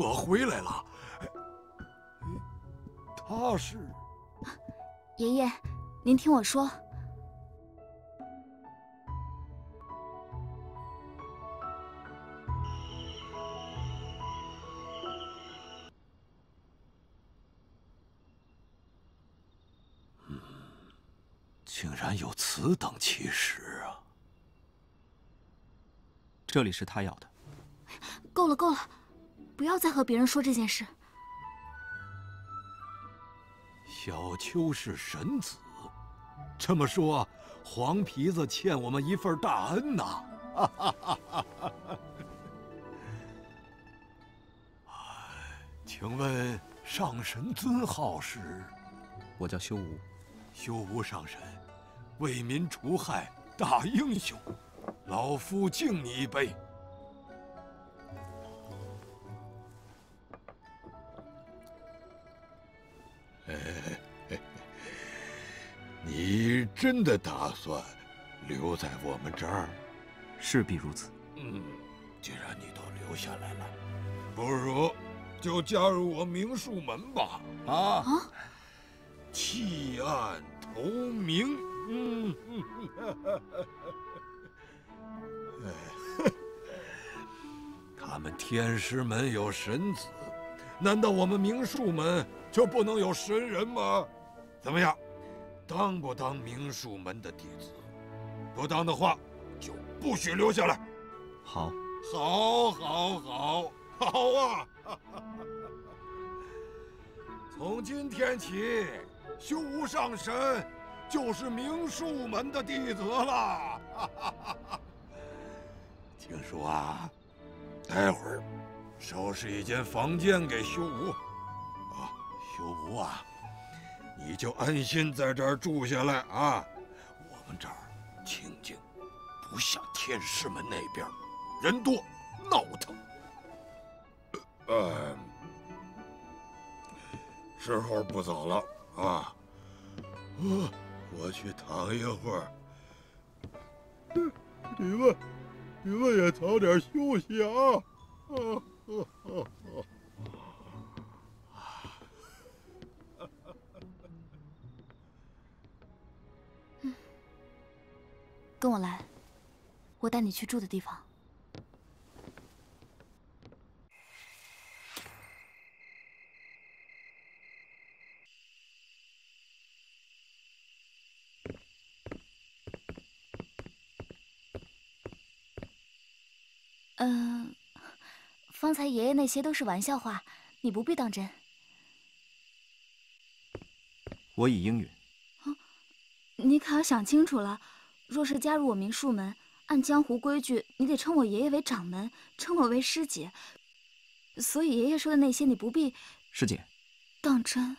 我回来了。他是爷爷，您听我说。竟然有此等奇事啊！这里是他要的。够了，够了，不要再和别人说这件事。小秋是神子，这么说，黄皮子欠我们一份大恩呐！哈哈哈哈哈请问上神尊号是？我叫修吾。修吾上神。为民除害，大英雄，老夫敬你一杯。你真的打算留在我们这儿？势必如此。嗯，既然你都留下来了，不如就加入我明术门吧。啊啊！弃暗投明。嗯，他们天师门有神子，难道我们明术门就不能有神人吗？怎么样，当不当明术门的弟子？不当的话，就不许留下来。好，好，好，好，好啊！从今天起，修无上神。就是明术门的弟子了。听说啊，待会儿收拾一间房间给修无。啊，修无啊，你就安心在这儿住下来啊。我们这儿清静，不像天师门那边人多闹腾。呃，时候不早了啊。我。我去躺一会儿，你们，你们也早点休息啊！跟我来，我带你去住的地方。嗯，方才爷爷那些都是玩笑话，你不必当真。我已应允。你可要想清楚了，若是加入我明术门，按江湖规矩，你得称我爷爷为掌门，称我为师姐。所以爷爷说的那些，你不必。师姐，当真？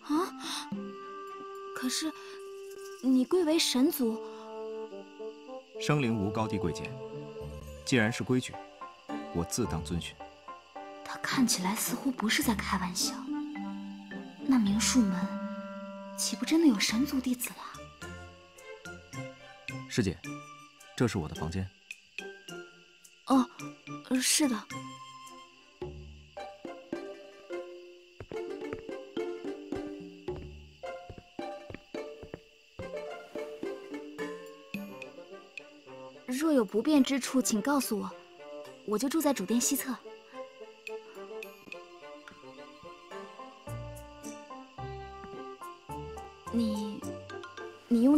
啊？可是，你贵为神族。生灵无高低贵贱，既然是规矩，我自当遵循。他看起来似乎不是在开玩笑。那明术门岂不真的有神族弟子了？师姐，这是我的房间。哦，是的。若有不便之处，请告诉我，我就住在主殿西侧。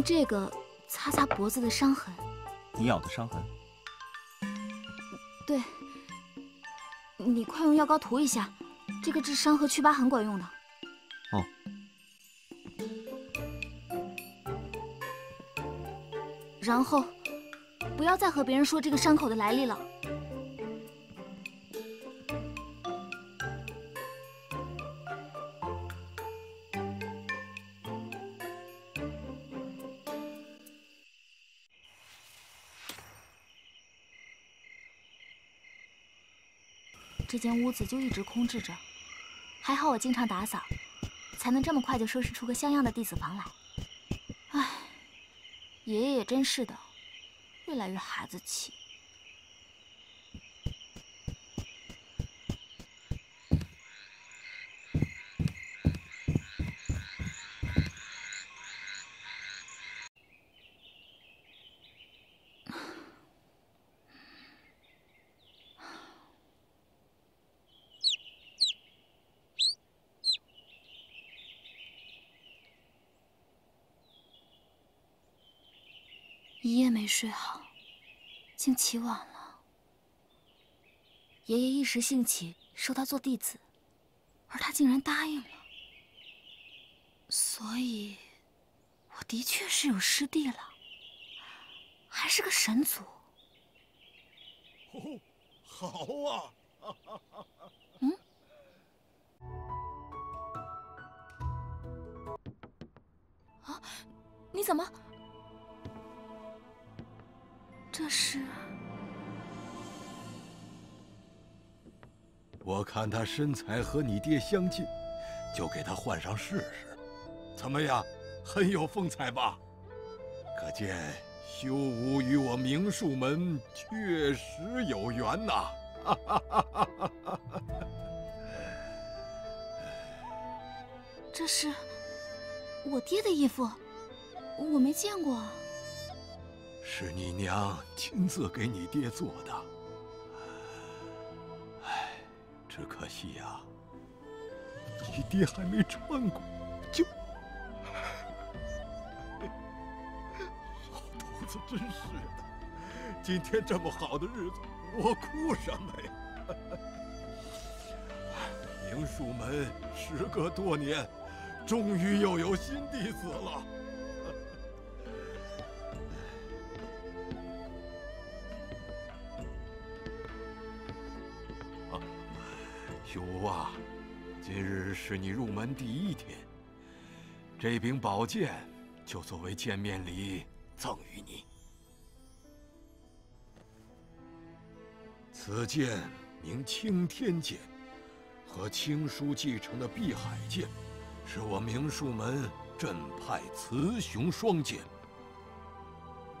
这个擦擦脖子的伤痕。你咬的伤痕？对。你快用药膏涂一下，这个治伤和祛疤很管用的。哦。然后。不要再和别人说这个伤口的来历了。这间屋子就一直空置着，还好我经常打扫，才能这么快就收拾出个像样的弟子房来。唉，爷爷也真是的。越来越孩子气。一夜没睡好，竟起晚了。爷爷一时兴起收他做弟子，而他竟然答应了。所以，我的确是有师弟了，还是个神族。哦，好啊！嗯？啊，你怎么？这是？我看他身材和你爹相近，就给他换上试试。怎么样，很有风采吧？可见修武与我明术门确实有缘呐！这是我爹的衣服，我没见过。是你娘亲自给你爹做的。唉，只可惜呀，你爹还没穿过，就……老头子真是的，今天这么好的日子，我哭什么呀？明术门时隔多年，终于又有新弟子了。今日是你入门第一天，这柄宝剑就作为见面礼赠予你。此剑名青天剑，和青书继承的碧海剑，是我明术门镇派雌雄双剑。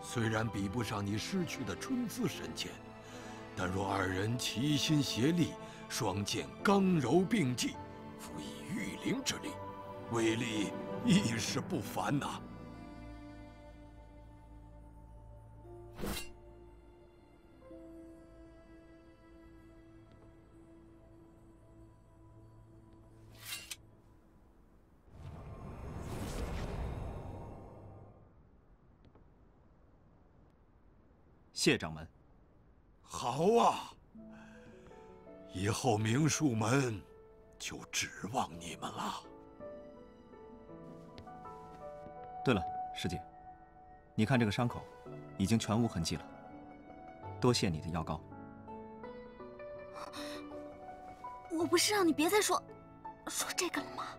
虽然比不上你失去的春姿神剑，但若二人齐心协力。双剑刚柔并济，辅以御灵之力，威力亦是不凡呐！谢掌门。好啊！以后明术门就指望你们了。对了，师姐，你看这个伤口，已经全无痕迹了。多谢你的药膏。我不是让你别再说说这个了吗？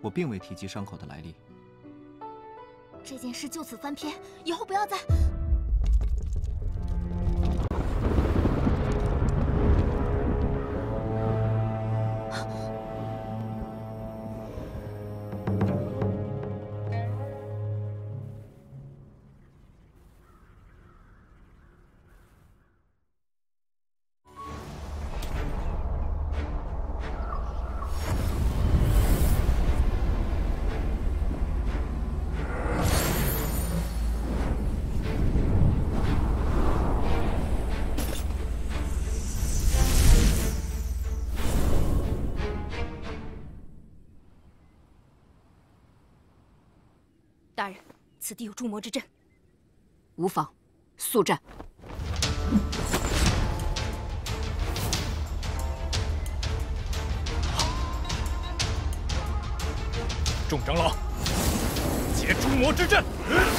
我并未提及伤口的来历。这件事就此翻篇，以后不要再。此地有诛魔之阵，无妨，速战！众长老，结诛魔之阵！是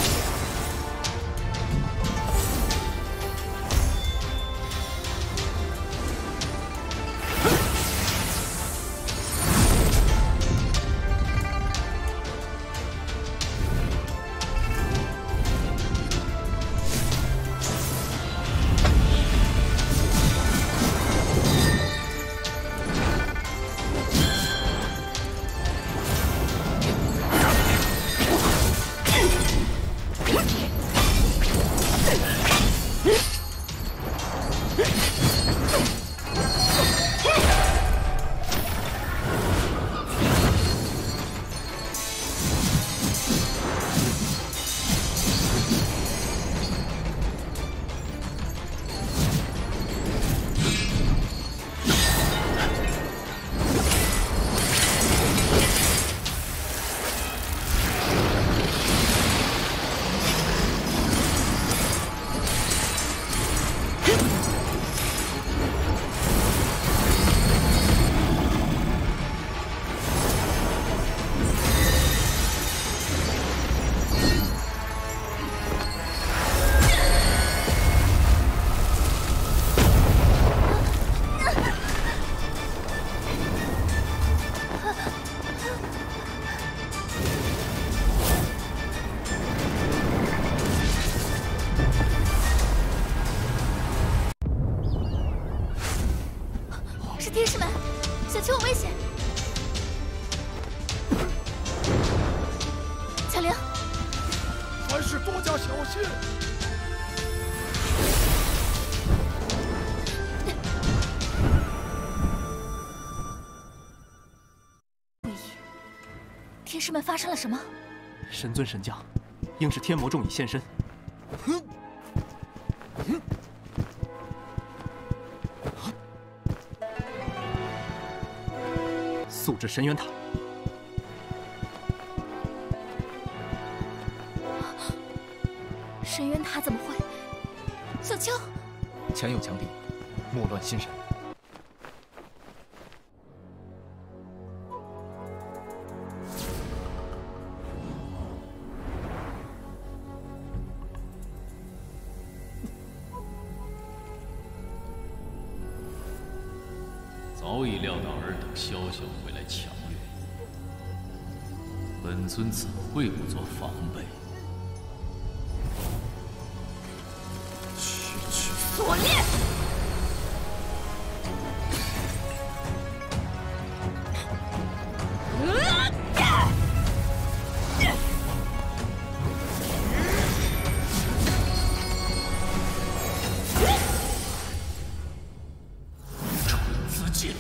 天师们发生了什么？神尊神将，应是天魔众已现身。速至神渊塔。神渊塔怎么会？小秋，前有强敌，莫乱心神。早已料到尔等宵宵会来抢掠，本尊怎会不做防备？区区锁链！程子剑，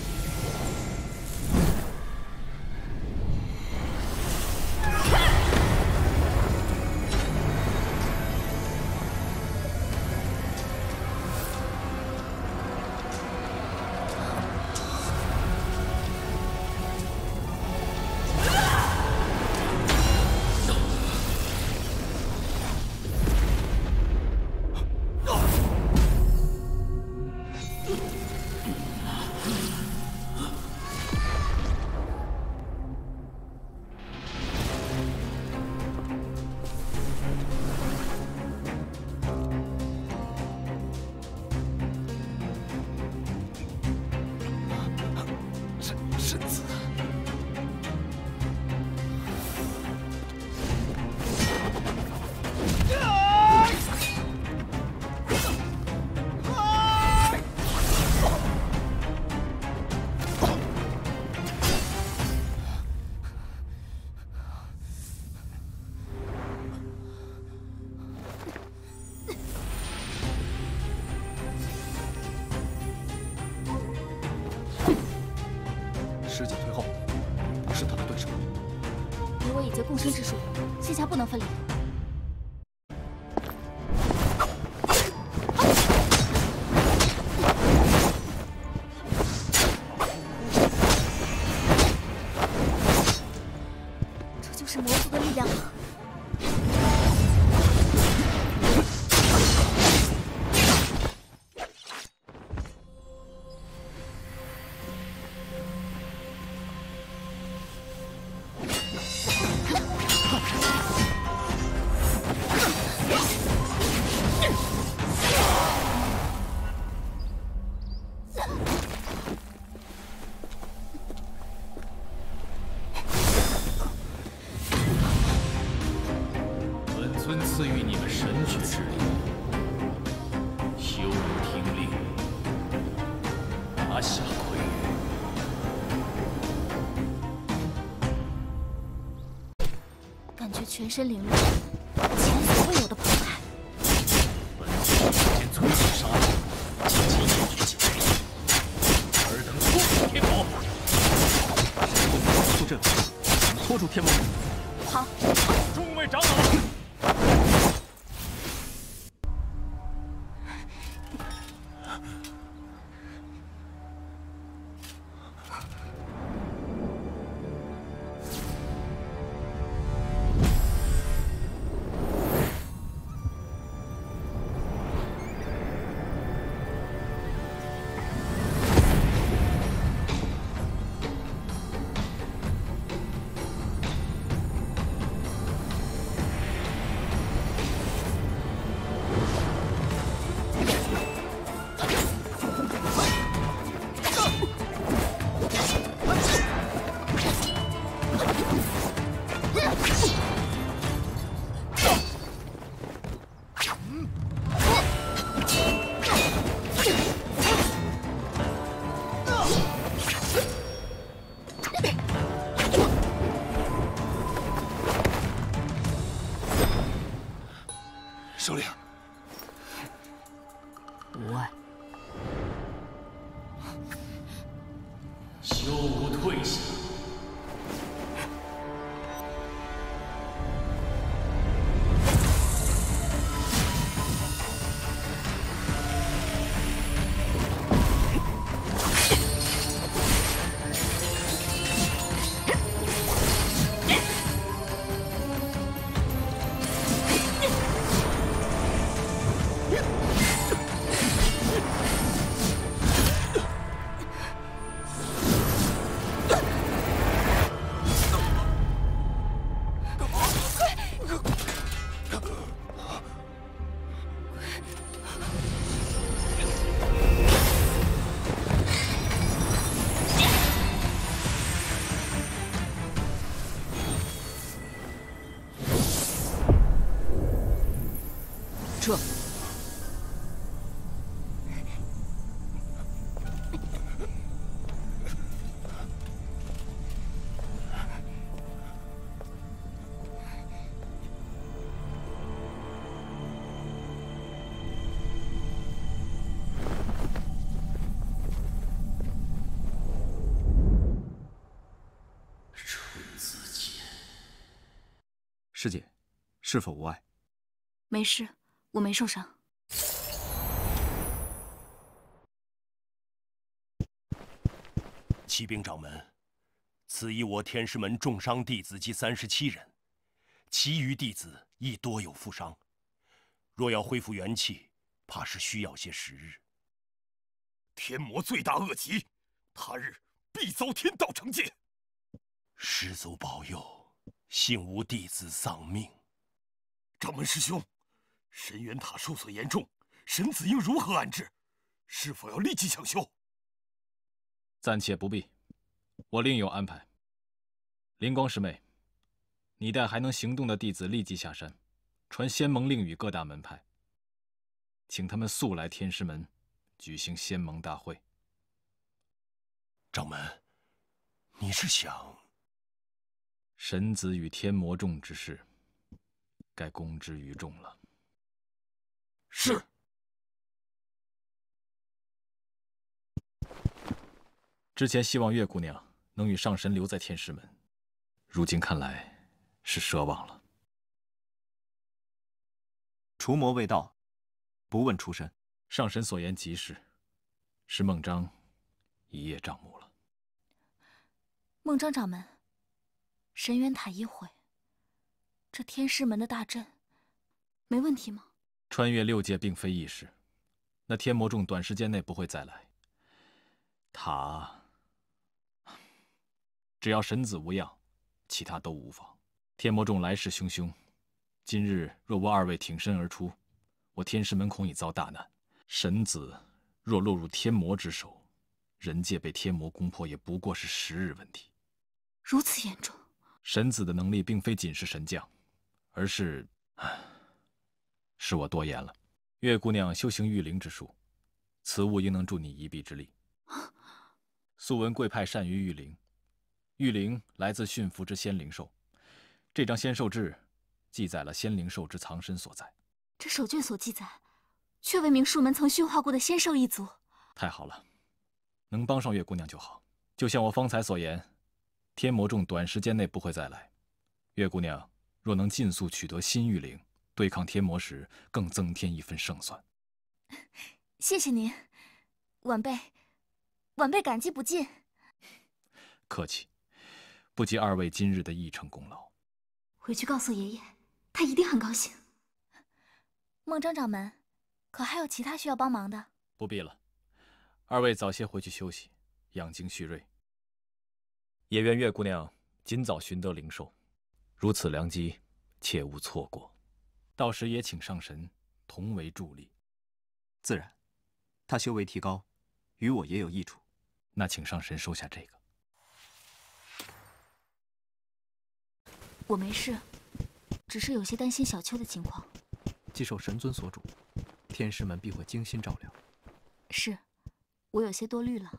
我已结共生之术，现下不能分离。你们神觉之力，修武听令，拿下魁羽。感觉全身凌乱，前所未有的澎湃。本尊已经催促杀戮，尔等拖住天魔。速阵，拖住天魔。好，撤！师姐，是否无碍？没事，我没受伤。启禀掌门，此役我天师门重伤弟子计三十七人，其余弟子亦多有负伤。若要恢复元气，怕是需要些时日。天魔罪大恶极，他日必遭天道惩戒。师祖保佑，幸无弟子丧命。掌门师兄，神元塔受损严重，神子应如何安置？是否要立即抢修？暂且不必，我另有安排。灵光师妹，你带还能行动的弟子立即下山，传仙盟令与各大门派，请他们速来天师门举行仙盟大会。掌门，你是想神子与天魔众之事，该公之于众了。是。之前希望月姑娘能与上神留在天师门，如今看来是奢望了。除魔未到，不问出身。上神所言极是，是孟章一叶障目了。孟章掌门，神元塔一毁，这天师门的大阵没问题吗？穿越六界并非易事，那天魔众短时间内不会再来。塔。只要神子无恙，其他都无妨。天魔众来势汹汹，今日若无二位挺身而出，我天师门恐已遭大难。神子若落入天魔之手，人界被天魔攻破也不过是时日问题。如此严重？神子的能力并非仅是神将，而是……是我多言了。月姑娘修行御灵之术，此物应能助你一臂之力。素闻贵派善于御灵。御灵来自驯服之仙灵兽，这张仙兽志记载了仙灵兽之藏身所在。这手卷所记载，却为明术门曾驯化过的仙兽一族。太好了，能帮上月姑娘就好。就像我方才所言，天魔众短时间内不会再来。月姑娘若能尽速取得新玉灵，对抗天魔时更增添一分胜算。谢谢您，晚辈，晚辈感激不尽。客气。不及二位今日的一成功劳，回去告诉爷爷，他一定很高兴。孟章掌门，可还有其他需要帮忙的？不必了，二位早些回去休息，养精蓄锐。也愿月姑娘尽早寻得灵兽，如此良机，切勿错过。到时也请上神同为助力。自然，他修为提高，与我也有益处。那请上神收下这个。我没事，只是有些担心小秋的情况。既受神尊所主，天师们必会精心照料。是，我有些多虑了。